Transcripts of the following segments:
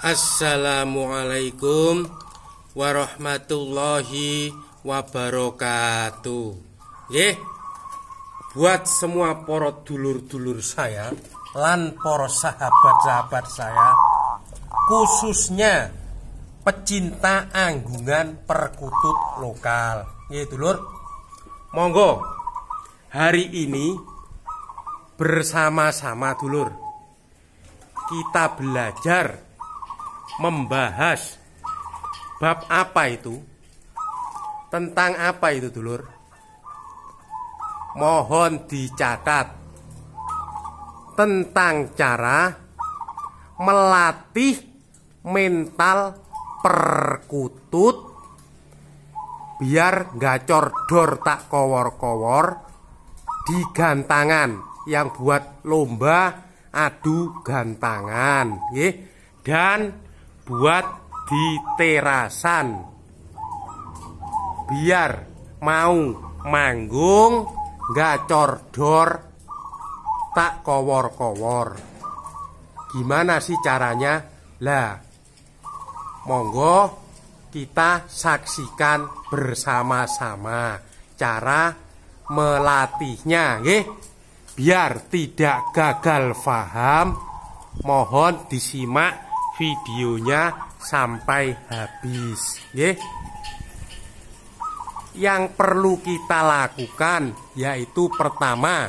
Assalamualaikum warahmatullahi wabarakatuh. Nggih. Buat semua poro dulur-dulur saya lan poro sahabat-sahabat saya khususnya pecinta anggungan perkutut lokal. Nggih, dulur. Monggo hari ini bersama-sama dulur kita belajar membahas bab apa itu? Tentang apa itu dulur? Mohon dicatat. Tentang cara melatih mental perkutut biar gacor dor tak kowor-kowor digantangan yang buat lomba adu gantangan nggih. Dan buat di terasan. Biar mau manggung gacor dor tak kowor-kowor. Gimana sih caranya? Lah monggo kita saksikan bersama-sama cara melatihnya nggih. Biar tidak gagal paham mohon disimak videonya sampai habis nggih. Yang perlu kita lakukan yaitu pertama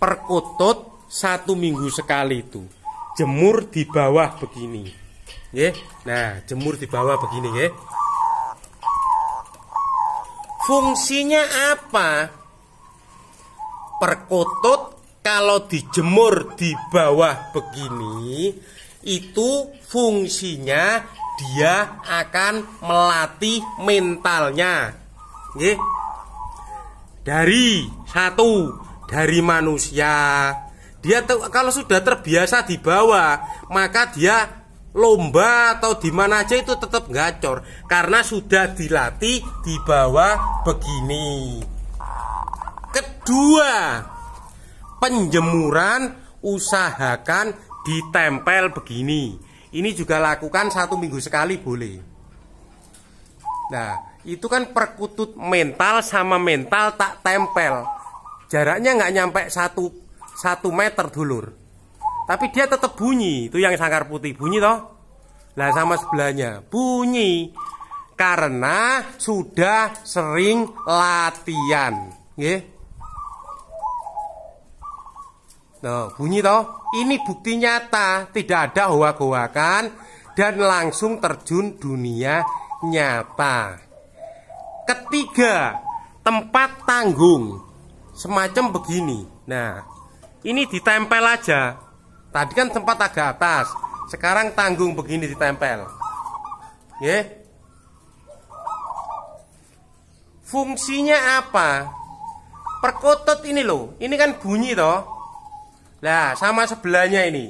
perkutut satu minggu sekali itu. Jemur di bawah begini nggih. Nah jemur di bawah begini nggih. Fungsinya apa? Perkutut kalau dijemur di bawah begini itu fungsinya dia akan melatih mentalnya Nggih. Dari satu dari manusia. Dia kalau sudah terbiasa di bawah, maka dia lomba atau di mana aja itu tetap gacor karena sudah dilatih di bawah begini. Kedua, penjemuran usahakan ditempel begini. Ini juga lakukan satu minggu sekali boleh. Nah, itu kan perkutut mental sama mental tak tempel. Jaraknya nggak nyampe satu satu meter dulur. Tapi dia tetap bunyi itu yang sangkar putih. Bunyi toh? Lah sama sebelahnya. Bunyi. Karena sudah sering latihan nggih Nah, bunyi toh ini bukti nyata tidak ada hoak-hoakan dan langsung terjun dunia nyata Ketiga, tempat tanggung semacam begini. Nah, ini ditempel aja. Tadi kan tempat agak atas, sekarang tanggung begini ditempel. Ya. Fungsinya apa? Perkutut ini loh, ini kan bunyi toh. Nah, sama sebelahnya ini.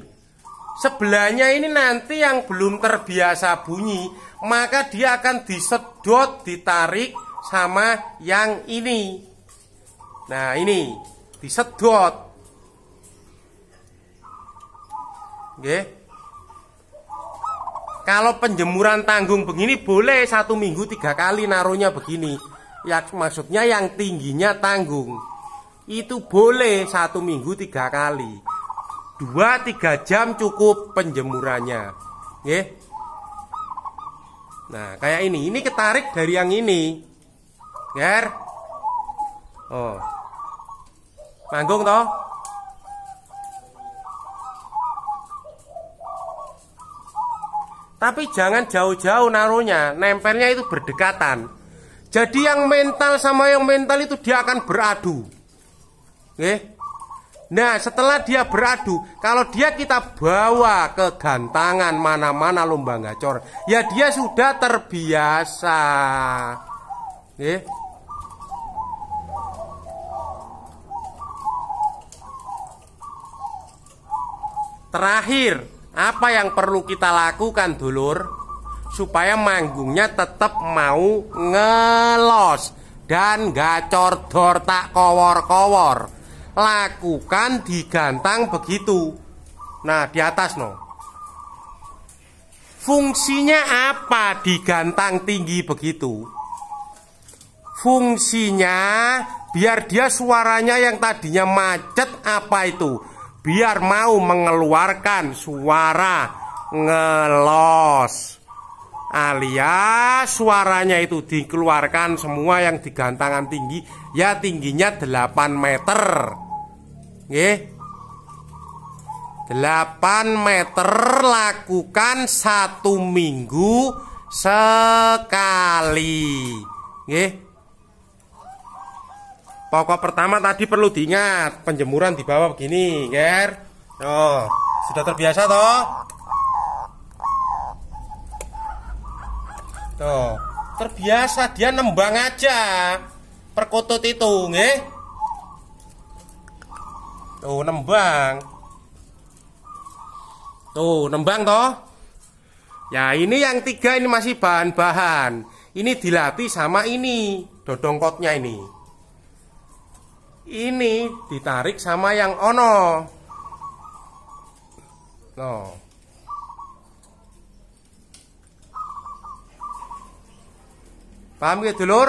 Sebelahnya ini nanti yang belum terbiasa bunyi, maka dia akan disedot, ditarik sama yang ini. Nah, ini disedot. Oke. Kalau penjemuran tanggung begini boleh satu minggu tiga kali naruhnya begini. Ya maksudnya yang tingginya tanggung. Itu boleh satu minggu tiga kali. Dua tiga jam cukup penjemurannya. Oke. Nah, kayak ini. Ini ketarik dari yang ini. Ger. Oh. Manggung toh? Tapi jangan jauh-jauh naruhnya, nempelnya itu berdekatan. Jadi yang mental sama yang mental itu dia akan beradu. Oke? Nah, setelah dia beradu, kalau dia kita bawa ke gantangan mana-mana lomba gacor, ya dia sudah terbiasa. Oke? Terakhir, apa yang perlu kita lakukan dulur supaya manggungnya tetap mau ngelos dan gacor dor tak kowor-kowor. Lakukan digantang begitu. Nah, di atas no. Fungsinya apa digantang tinggi begitu? Fungsinya biar dia suaranya yang tadinya macet apa itu? Biar mau mengeluarkan suara ngelos alias suaranya itu dikeluarkan semua yang digantangan tinggi ya tingginya 8 meter Nggih 8 meter lakukan satu minggu sekali Nggih Pokok pertama tadi perlu diingat penjemuran di bawah begini, Ger. Oh, sudah terbiasa toh? Tuh, terbiasa dia nembang aja. Perkutut itu, nggih. Tuh, nembang. Tuh, nembang toh. Ya, ini yang tiga ini masih bahan-bahan. Ini dilatih sama ini, dodongkotnya ini. Ini ditarik sama yang ono. No. Paham ya dulur?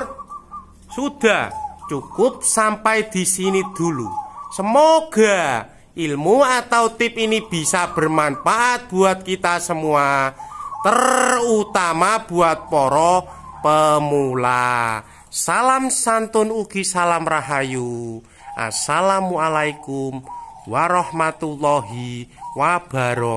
Sudah cukup sampai di sini dulu. Semoga ilmu atau tip ini bisa bermanfaat buat kita semua, terutama buat poro pemula. Salam santun ugi salam rahayu. Assalamualaikum warahmatullahi wabarakatuh.